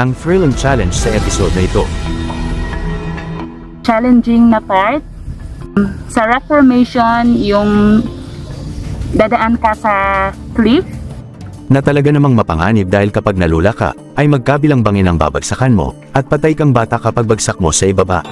Ang thrill and challenge sa episode na ito. challenging na part. Sa reformation, yung dadaan ka sa cliff, Na talaga namang mapanganib dahil kapag nalula ka, ay magkabilang bangin ang babagsakan mo, at patay kang bata kapag bagsak mo sa ibaba.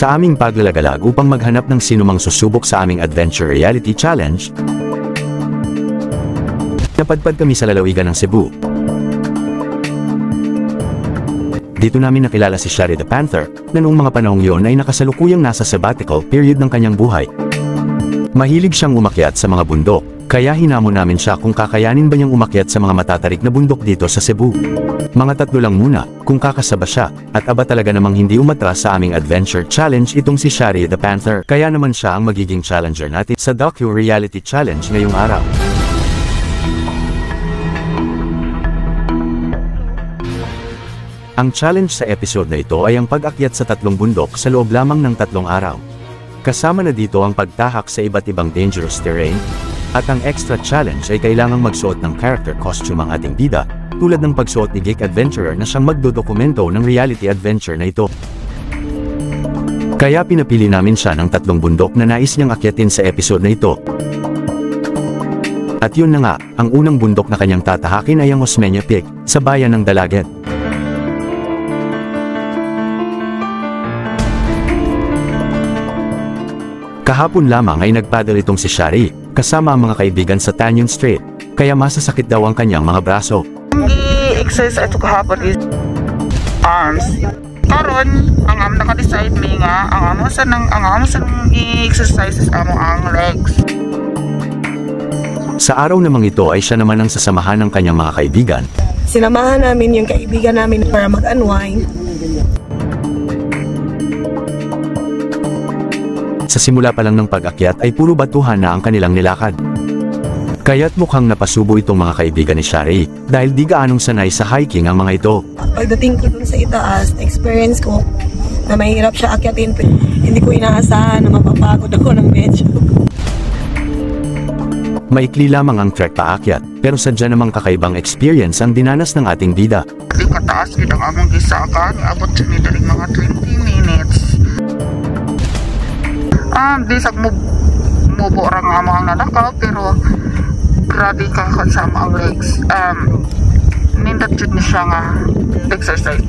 Sa aming paglalagalag upang maghanap ng sinumang susubok sa aming Adventure Reality Challenge, napadpad kami sa lalawigan ng Cebu. Dito namin nakilala si Shari the Panther, na noong mga panahong yon ay nakasalukuyang nasa sabbatical period ng kanyang buhay. Mahilig siyang umakyat sa mga bundok, kaya hinamon namin siya kung kakayanin ba niyang umakyat sa mga matatarik na bundok dito sa Cebu. Mga tatlo lang muna, kung kakasaba siya, at aba talaga namang hindi umatras sa aming adventure challenge itong si Shari the Panther, kaya naman siya ang magiging challenger natin sa docu-reality challenge ngayong araw. Ang challenge sa episode na ito ay ang pag-akyat sa tatlong bundok sa loob lamang ng tatlong araw. Kasama na dito ang pagtahak sa iba't ibang dangerous terrain, at ang extra challenge ay kailangang magsuot ng character costume ang ating bida, tulad ng pagsuot ni Geek Adventurer na siyang magdodokumento ng reality adventure na ito. Kaya pinapili namin siya ng tatlong bundok na nais niyang akyatin sa episode na ito. At yun na nga, ang unang bundok na kanyang tatahakin ay ang Osmeña Peak, sa bayan ng Dalaget. Kahapon lamang ay nagpaddle itong si Shari, kasama ang mga kaibigan sa Tanyon Strait, kaya masasakit daw ang kanyang mga braso. I-exercise ato kahapon is arms. Karon, ang am naka-decide mi nga ang amo sa nang ang amo sa nang i-exercise is amo ang legs. Sa araw namang ito ay siya naman ang sasamahan ng kanyang mga kaibigan, Sinamahan namin yung kaibigan namin para mag-unwind. Sa simula pa lang ng pag-akyat ay puro batuhan na ang kanilang nilakad. Kaya't mukhang napasubo itong mga kaibigan ni Shari, dahil di gaanong sanay sa hiking ang mga ito. Pagdating ko dun sa itaas, experience ko na mahirap siya akyatin. Hindi ko inaasahan na mapapagod ako ng medyo. Maikli lamang ang trek paakyat, pero sadya namang kakaibang experience ang dinanas ng ating bida. Di kataas ang among gisaka ni abot sa nidaling mga 20 minutes. Um, di sa mo mubo ra nga ang nalakaw pero grabe ka kasama ang legs. Um, nindot jud ni siya nga exercise.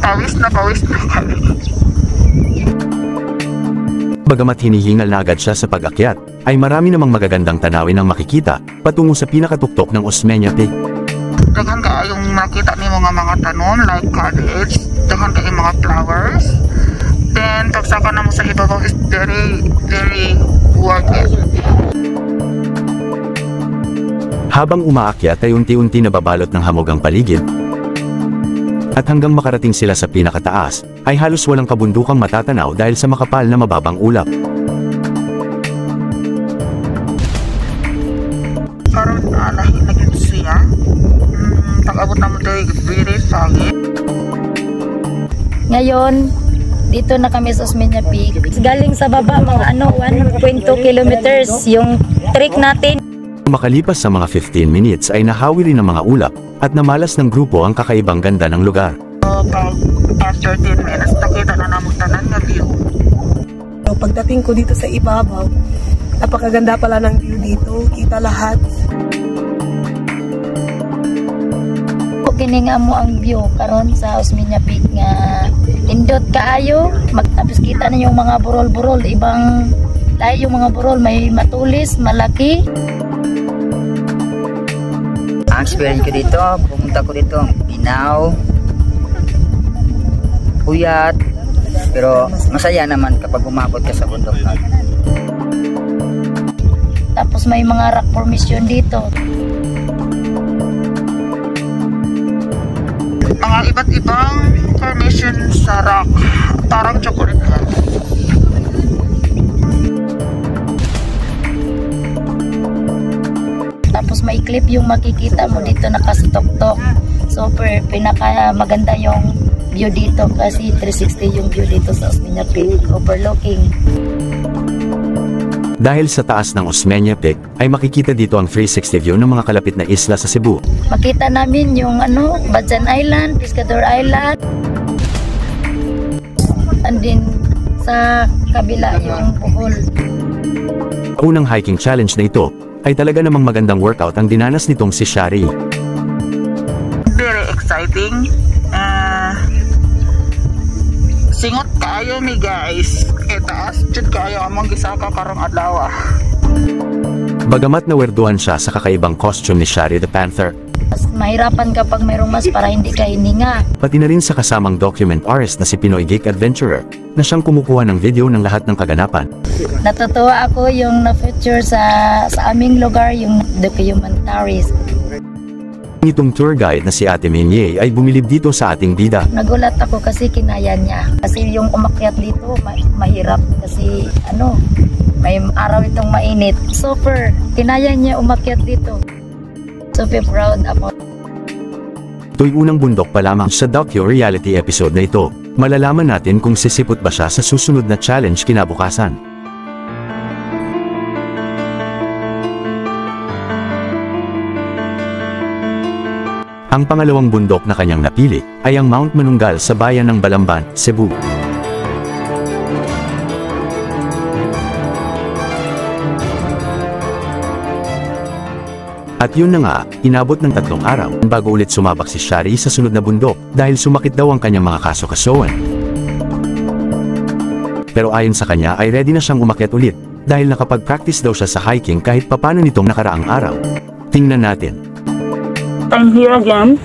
Pawis na pawis na kami. Bagamat hinihingal na agad siya sa pag-akyat, ay marami namang magagandang tanawin ang makikita, patungo sa pinakatuktok ng Osmeña Peak. daghan ka yung makita ni mga mga tanom like cabbage daghan ka yung mga flowers then pagsaka na mo sa ibabaw is very very worth it Habang umaakyat ay unti-unti nababalot ng hamog ang paligid. At hanggang makarating sila sa pinakataas, ay halos walang kabundukang matatanaw dahil sa makapal na mababang ulap. karon na lahi na gyud siya mm, pag-abot very Ngayon, dito na kami sa Osmeña Peak. Galing sa baba, mga ano, 1.2 kilometers yung trek natin. Makalipas sa mga 15 minutes ay nahawi rin ng mga ulap, at namalas ng grupo ang kakaibang ganda ng lugar. so after 10 minutes nakita na namang tanan nga view So, pagdating ko dito sa ibabaw, napakaganda pala ng view dito. Kita lahat. Kini nga mo ang view karon sa Osmeña Peak nga indot kaayo magtapos kita na yung mga burol-burol ibang lahi yung mga burol may matulis malaki Ang experience ko dito, pumunta ko dito, Minaw, Puyat, pero masaya naman kapag umabot ka sa bundok. tapos may mga rock formation dito. Mga iba't ibang formation sa rock. Parang chocolate clip yung makikita mo dito nakastoktok. Super, pinaka maganda yung view dito kasi 360 yung view dito sa Osmeña Peak, overlooking. Dahil sa taas ng Osmeña Peak, ay makikita dito ang 360 view ng mga kalapit na isla sa Cebu. Makita namin yung ano, Badjan Island, Pescador Island. And then sa kabila yung Bohol. Unang hiking challenge na ito, ay talaga namang magandang workout ang dinanas nitong si Shari. Very exciting. Ah, singot kayo mi guys. E taas jud kayo among gisaka karong adlaw. ah. Bagamat nawerduhan siya sa kakaibang costume ni Shari the Panther, Mas mahirapan kapag mayroong mas para hindi ka hininga. pati na rin sa kasamang document artist na si Pinoy Geek Adventurer, na siyang kumukuha ng video ng lahat ng kaganapan. Natutuwa ako yung na-feature sa, sa aming lugar, yung documentaries. Itong tour guide na si Ate Minye ay bumilib dito sa ating bida. Nagulat ako kasi kinaya niya. Kasi yung umakyat dito, ma- mahirap kasi ano, may araw itong mainit. Super, kinaya niya umakyat dito. Super proud ako. Ito'y unang bundok pa lamang sa docu-reality episode na ito. Malalaman natin kung sisipot ba siya sa susunod na challenge kinabukasan. Ang pangalawang bundok na kanyang napili ay ang Mount Manunggal sa bayan ng Balamban, Cebu. At yun na nga, inabot ng tatlong araw bago ulit sumabak si Shari sa sunod na bundok dahil sumakit daw ang kanyang mga kaso-kasoan. Pero ayon sa kanya ay ready na siyang umakyat ulit dahil nakapag-practice daw siya sa hiking kahit papano nitong nakaraang araw. Tingnan natin. I'm here again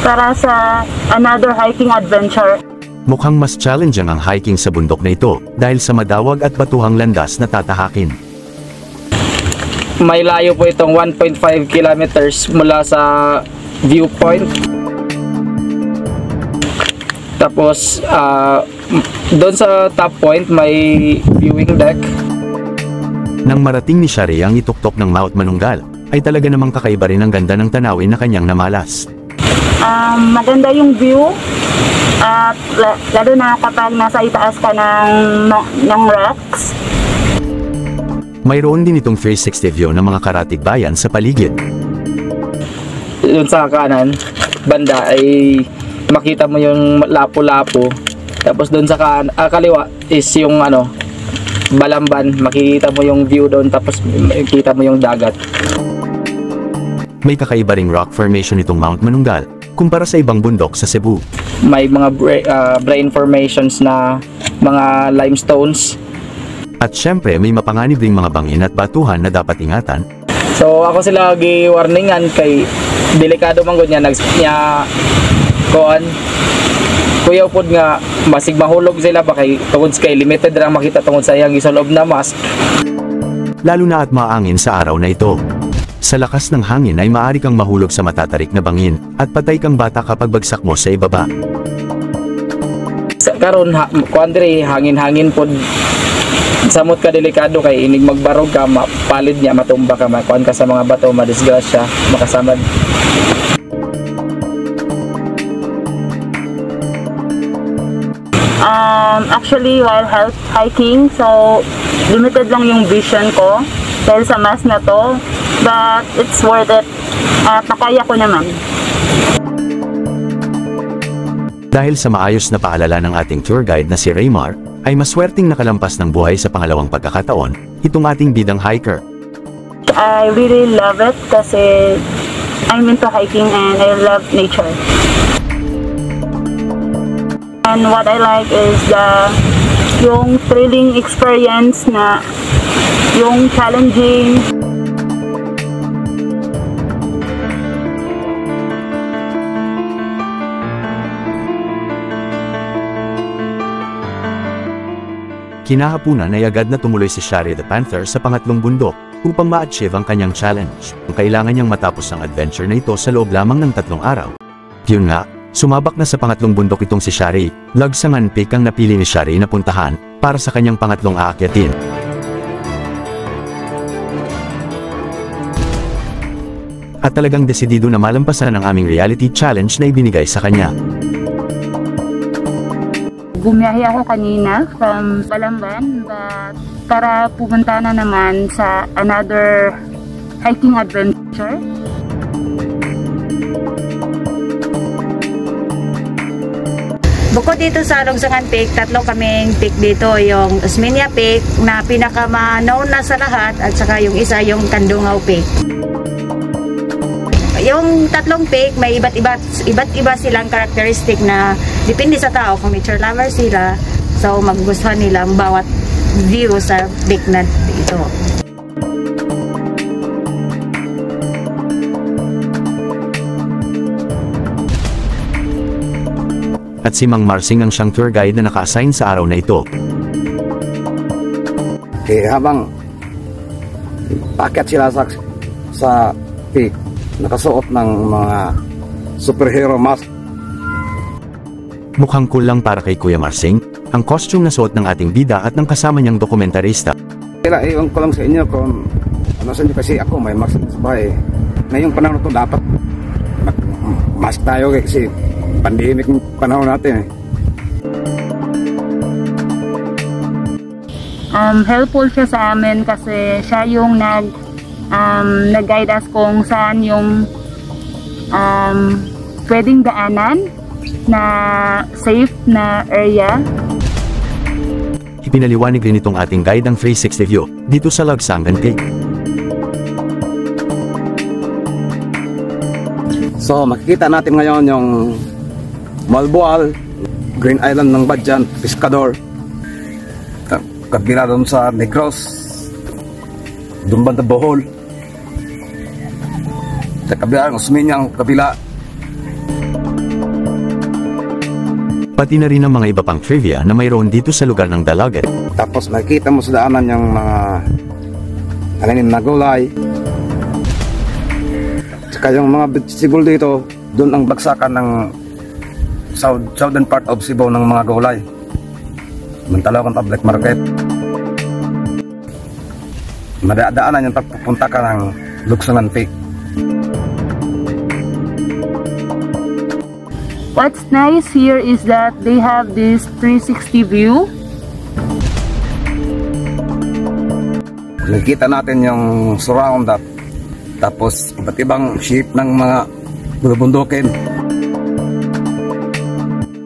para sa another hiking adventure. Mukhang mas challenging ang hiking sa bundok na ito dahil sa madawag at batuhang landas na tatahakin. May layo po itong 1.5 kilometers mula sa viewpoint. Tapos, ah, m- doon sa top point, may viewing deck. Nang marating ni Shari ang ituktok ng Mount Manunggal, ay talaga namang kakaiba rin ang ganda ng tanawin na kanyang namalas. Um, maganda yung view at la- lalo na kapag nasa itaas ka ng, ng rocks. Mayroon din itong 360 view ng mga karatig bayan sa paligid. Doon sa kanan, banda ay makita mo yung lapo-lapo. Tapos doon sa kan ah, kaliwa is yung ano, Balamban. Makikita mo yung view doon tapos makikita mo yung dagat. May kakaiba ring rock formation itong Mount Manunggal, kumpara sa ibang bundok sa Cebu. May mga bra- ah, brain formations na mga limestones At syempre may mapanganib ring mga bangin at batuhan na dapat ingatan, So ako sila gi-warningan kay delikado man gud niya nags niya kuan Kuya pod nga masig mahulog sila ba kay tungod sa kay limited ra makita tungod sa iyang isulob na mask. lalo na at maangin sa araw na ito. Sa lakas ng hangin ay maaari kang mahulog sa matatarik na bangin, at patay kang bata kapag bagsak mo sa ibaba. Sa karon ha, kuan diri hangin-hangin pod samot ka delikado kay inig magbarog ka mapalid niya matumba ka makuan ka sa mga bato madisgrasya makasamad Um, actually, while health hiking, so limited lang yung vision ko dahil sa mask na to. But it's worth it. At nakaya ko naman. Dahil sa maayos na paalala ng ating tour guide na si Raymar, ay maswerteng nakalampas ng buhay sa pangalawang pagkakataon, itong ating bidang hiker. I really love it kasi I'm into hiking and I love nature. And what I like is the yung thrilling experience na yung challenging Kinahapunan ay agad na tumuloy si Shari the Panther sa pangatlong bundok upang ma-achieve ang kanyang challenge. Kailangan niyang matapos ang adventure na ito sa loob lamang ng tatlong araw. Yun nga, sumabak na sa pangatlong bundok itong si Shari, Lagsangan Peak ang napili ni Shari na puntahan para sa kanyang pangatlong aakyatin. at talagang desidido na malampasan ang aming reality challenge na ibinigay sa kanya. Bumiyahe ako kanina from Balamban but para pumunta na naman sa another hiking adventure. Bukod dito sa Longsangan Peak, tatlo kaming peak dito. Yung Osmeña Peak na pinaka-known na sa lahat at saka yung isa yung Kandungaw Peak. Yung tatlong peak, may iba't iba iba't iba silang characteristic na depende sa tao kung nature lover sila. So magugustuhan nila ang bawat view sa peak na ito. At si Mang Marsing ang siyang tour guide na naka-assign sa araw na ito. Eh habang paket sila sa, sa peak, nakasuot ng mga superhero mask. Mukhang cool lang para kay Kuya Marsing, ang costume na suot ng ating bida at ng kasama niyang dokumentarista. Kaya iwan ko lang sa inyo kung ano sa inyo kasi ako may mask sa bahay. Ngayong panahon to dapat mask tayo kasi pandemic yung panahon natin eh. Um, helpful siya sa amin kasi siya yung nag um, nag-guide us kung saan yung um, pwedeng daanan na safe na area. Ipinaliwanag rin itong ating guide ang 360 view dito sa Lagsangan Peak. So makikita natin ngayon yung Malboal, Green Island ng Badjan, Pescador, Ka- kabila doon sa Negros, doon banda Bohol, sa kabila ng Osmeña, kabila Pati na rin ang mga iba pang trivia na mayroon dito sa lugar ng Dalaget. Tapos makikita mo sa daanan yung mga alanin na gulay. Tsaka yung mga vegetable dito, doon ang bagsakan ng south, southern part of Cebu ng mga gulay. Mantalaw ka black market. Madadaanan yung pagpupunta ka ng Luksangan Peak. What's nice here is that they have this 360 view. Nakikita natin yung surround at tapos iba't ibang shape ng mga bulubundukin.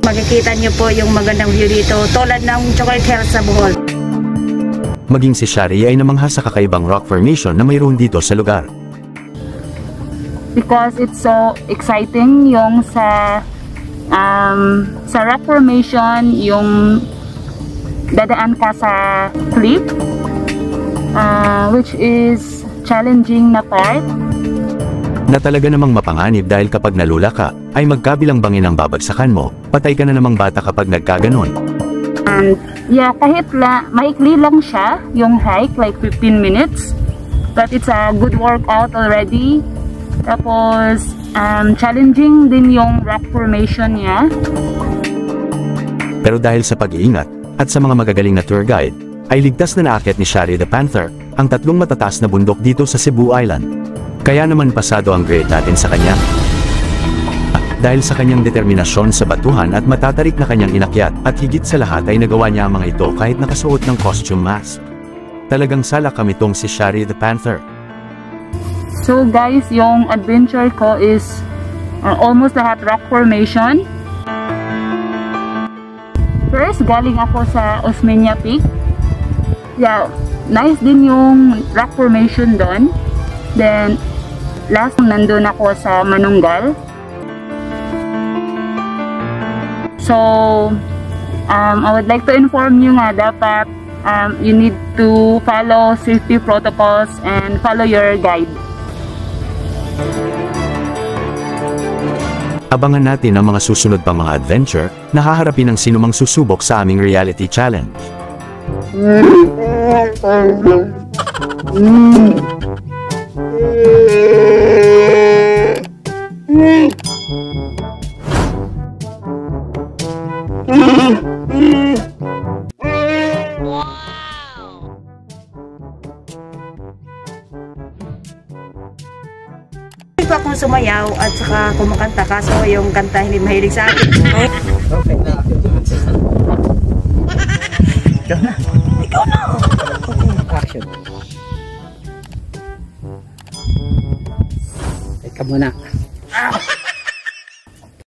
Makikita nyo po yung magandang view dito tulad ng Chocolate Hills sa Bohol. Maging si Shari ay namangha sa kakaibang rock formation na mayroon dito sa lugar. because it's so exciting yung sa um, sa rock formation yung dadaan ka sa cliff uh, which is challenging na part. Na talaga namang mapanganib dahil kapag nalula ka, ay magkabilang bangin ang babagsakan mo, patay ka na namang bata kapag nagkaganon. and yeah kahit la maikli lang siya yung hike like 15 minutes. But it's a good workout already tapos um, challenging din yung rock formation niya Pero dahil sa pag-iingat, at sa mga magagaling na tour guide, ay ligtas na naakyat ni Shari the Panther, ang tatlong matataas na bundok dito sa Cebu Island. Kaya naman pasado ang grade natin sa kanya. Ah, Dahil sa kanyang determinasyon sa batuhan at matatarik na kanyang inakyat, at higit sa lahat ay nagawa niya ang mga ito kahit nakasuot ng costume mask. Talagang sala kami tong si Shari the Panther. So guys, yung adventure ko is uh, almost lahat rock formation. First, galing ako sa Osmeña Peak. Yeah, nice din yung rock formation doon. Then, last nandun ako sa Manunggal. So, um, I would like to inform you nga dapat um, you need to follow safety protocols and follow your guide. Abangan natin ang mga susunod pang mga adventure na haharapin ng sinumang susubok sa aming reality challenge. Mm-hmm. sumayaw at saka kumakanta kaso yung kanta hindi mahilig sa akin. Okay na. Ikaw na. Action. Ikaw muna.